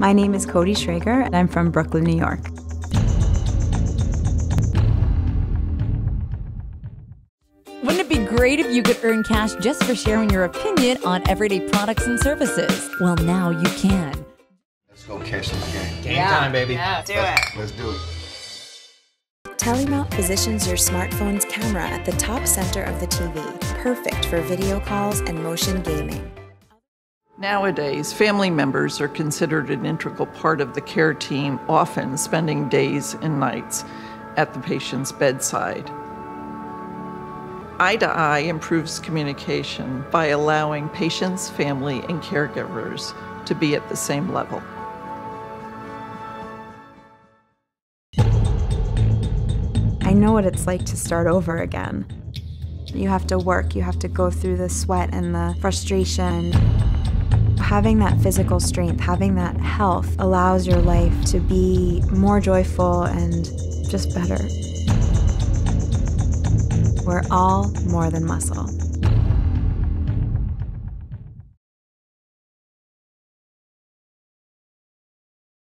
My name is Cody Schreger, and I'm from Brooklyn, New York. Wouldn't it be great if you could earn cash just for sharing your opinion on everyday products and services? Well, now you can. Let's go catch the game. Game time, baby. Yeah, do let's, it. Let's do it. Telemount positions your smartphone's camera at the top center of the TV, perfect for video calls and motion gaming. Nowadays, family members are considered an integral part of the care team, often spending days and nights at the patient's bedside. Eye to Eye improves communication by allowing patients, family, and caregivers to be at the same level. I know what it's like to start over again. You have to work, you have to go through the sweat and the frustration. Having that physical strength, having that health allows your life to be more joyful and just better. We're all more than muscle.